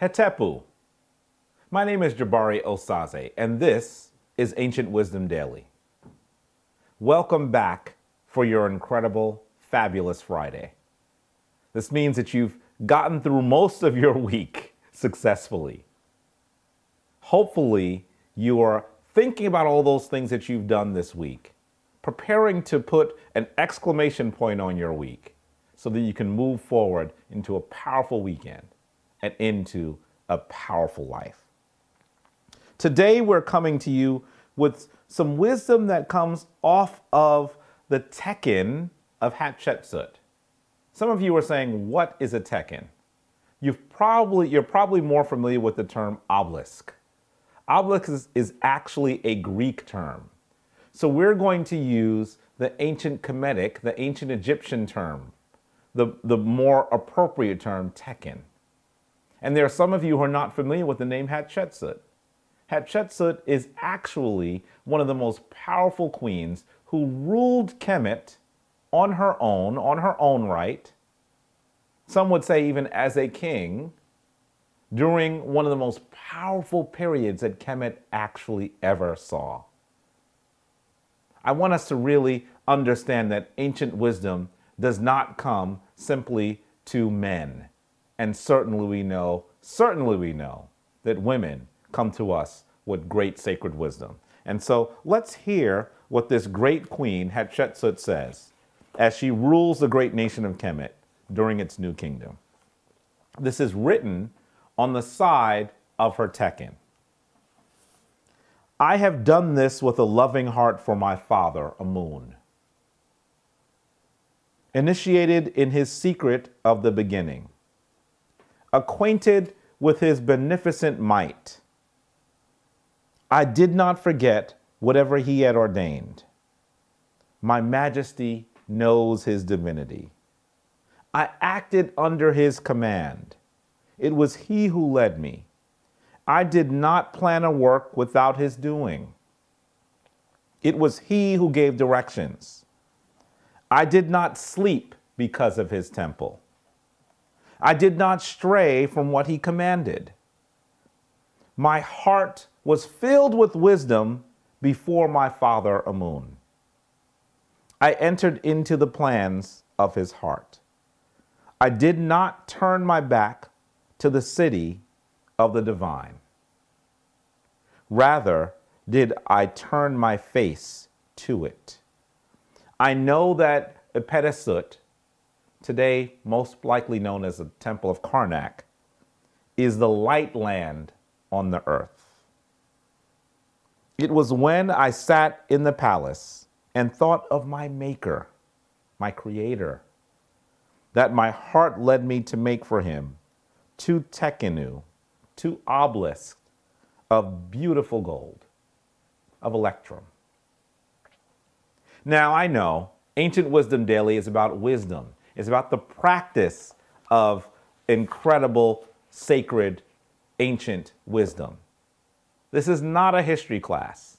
Hetepu. My name is Jabari Osaze, and this is Ancient Wisdom Daily. Welcome back for your incredible, fabulous Friday. This means that you've gotten through most of your week successfully. Hopefully, you are thinking about all those things that you've done this week, preparing to put an exclamation point on your week so that you can move forward into a powerful weekend and into a powerful life. Today, we're coming to you with some wisdom that comes off of the tekken of Hatshepsut. Some of you are saying, What is a tekken? You've probably, you're probably more familiar with the term obelisk. Obelisk is, is actually a Greek term. So we're going to use the ancient Kemetic, the ancient Egyptian term, the, the more appropriate term, tekken. And there are some of you who are not familiar with the name Hatshepsut. Hatshepsut is actually one of the most powerful queens who ruled Kemet on her own, on her own right. Some would say even as a king during one of the most powerful periods that Kemet actually ever saw. I want us to really understand that ancient wisdom does not come simply to men. And certainly we know, certainly we know that women come to us with great sacred wisdom. And so let's hear what this great queen Hatshepsut says as she rules the great nation of Kemet during its new kingdom. This is written on the side of her tekken. I have done this with a loving heart for my father, Amun. Initiated in his secret of the beginning acquainted with his beneficent might. I did not forget whatever he had ordained. My majesty knows his divinity. I acted under his command. It was he who led me. I did not plan a work without his doing. It was he who gave directions. I did not sleep because of his temple. I did not stray from what he commanded. My heart was filled with wisdom before my father Amun. I entered into the plans of his heart. I did not turn my back to the city of the divine. Rather, did I turn my face to it. I know that Ipet Isut today most likely known as the Temple of Karnak, is the light land on the earth. It was when I sat in the palace and thought of my Maker, my Creator, that my heart led me to make for him two tekenu, two obelisks of beautiful gold, of electrum. Now I know Ancient Wisdom Daily is about wisdom it's about the practice of incredible, sacred, ancient wisdom. This is not a history class.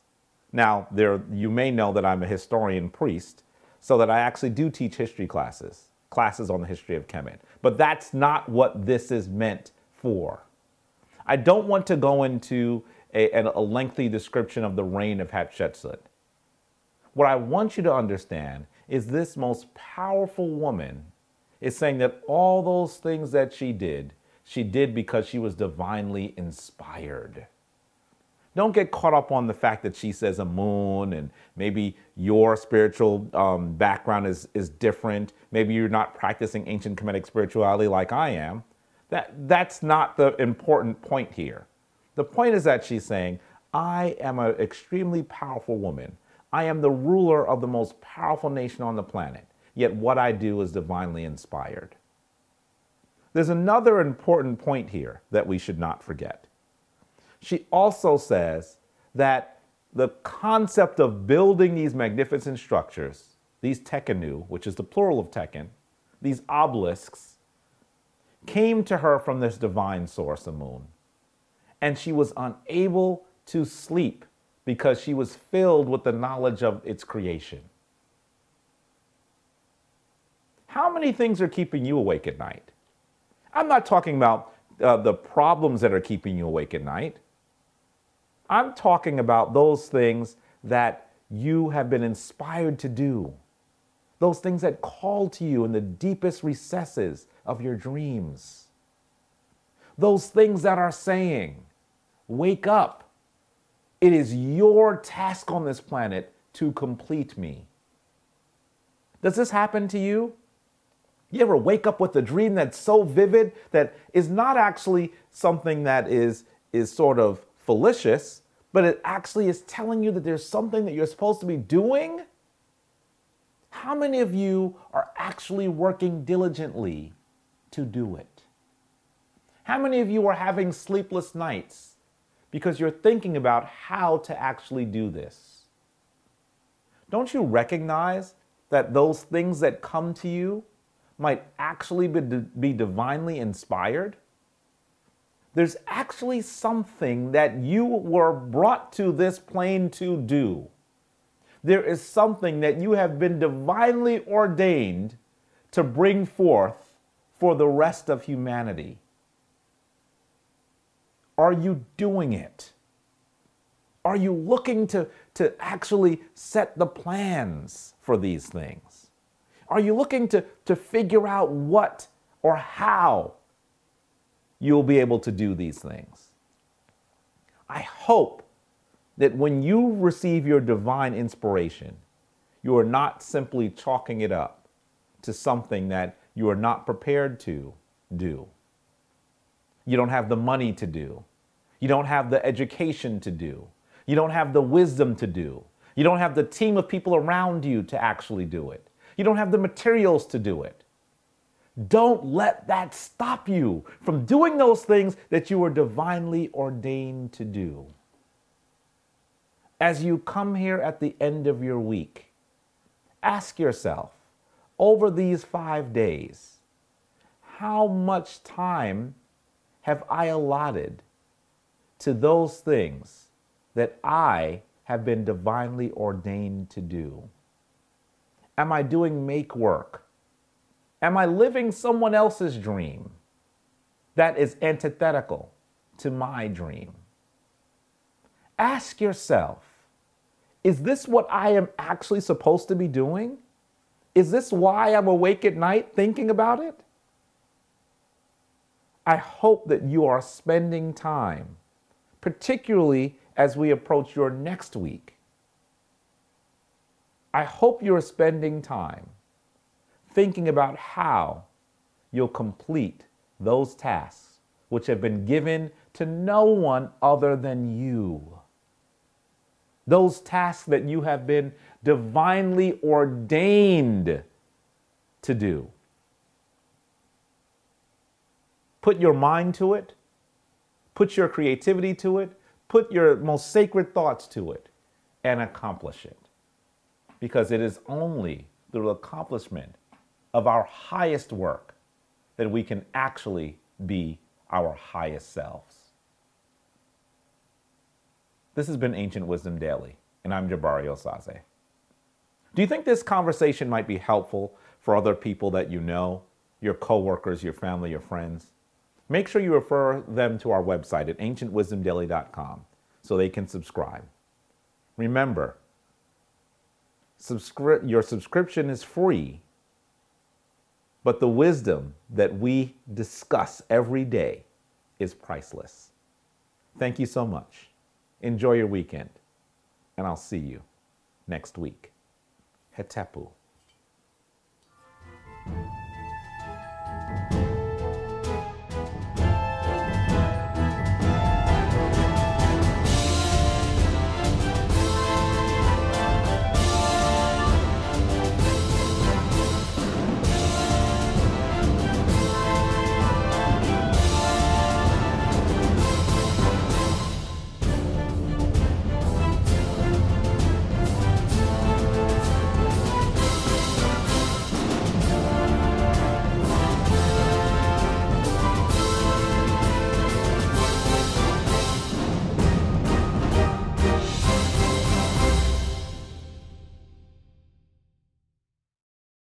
Now, there, you may know that I'm a historian priest, so that I actually do teach history classes, classes on the history of Kemet. But that's not what this is meant for. I don't want to go into a, a lengthy description of the reign of Hatshepsut. What I want you to understand is this most powerful woman is saying that all those things that she did, she did because she was divinely inspired. Don't get caught up on the fact that she says Amun and maybe your spiritual um, background is, is different. Maybe you're not practicing ancient Kemetic spirituality like I am. That, that's not the important point here. The point is that she's saying, I am an extremely powerful woman. I am the ruler of the most powerful nation on the planet, yet what I do is divinely inspired. There's another important point here that we should not forget. She also says that the concept of building these magnificent structures, these tekenu, which is the plural of tekken, these obelisks, came to her from this divine source, Amun. And she was unable to sleep because she was filled with the knowledge of its creation. How many things are keeping you awake at night? I'm not talking about uh, the problems that are keeping you awake at night. I'm talking about those things that you have been inspired to do, those things that call to you in the deepest recesses of your dreams, those things that are saying, Wake up. It is your task on this planet to complete me. Does this happen to you? You ever wake up with a dream that's so vivid that is not actually something that is, is sort of fallacious, but it actually is telling you that there's something that you're supposed to be doing? How many of you are actually working diligently to do it? How many of you are having sleepless nights because you're thinking about how to actually do this? Don't you recognize that those things that come to you might actually be, be divinely inspired? There's actually something that you were brought to this plane to do. There is something that you have been divinely ordained to bring forth for the rest of humanity. Are you doing it? Are you looking to, to actually set the plans for these things? Are you looking to, to figure out what or how you'll be able to do these things? I hope that when you receive your divine inspiration, you are not simply chalking it up to something that you are not prepared to do. You don't have the money to do. You don't have the education to do. You don't have the wisdom to do. You don't have the team of people around you to actually do it. You don't have the materials to do it. Don't let that stop you from doing those things that you were divinely ordained to do. As you come here at the end of your week, ask yourself over these five days, how much time have I allotted to those things that I have been divinely ordained to do? Am I doing make work? Am I living someone else's dream that is antithetical to my dream? Ask yourself is this what I am actually supposed to be doing? Is this why I'm awake at night thinking about it? I hope that you are spending time particularly as we approach your next week. I hope you're spending time thinking about how you'll complete those tasks which have been given to no one other than you. Those tasks that you have been divinely ordained to do. Put your mind to it Put your creativity to it, put your most sacred thoughts to it, and accomplish it. Because it is only through the accomplishment of our highest work that we can actually be our highest selves. This has been Ancient Wisdom Daily, and I'm Jabari Osaze. Do you think this conversation might be helpful for other people that you know, your coworkers, your family, your friends? Make sure you refer them to our website at ancientwisdomdaily.com so they can subscribe. Remember, subscri- your subscription is free, but the wisdom that we discuss every day is priceless. Thank you so much. Enjoy your weekend, and I'll see you next week. Hetepu.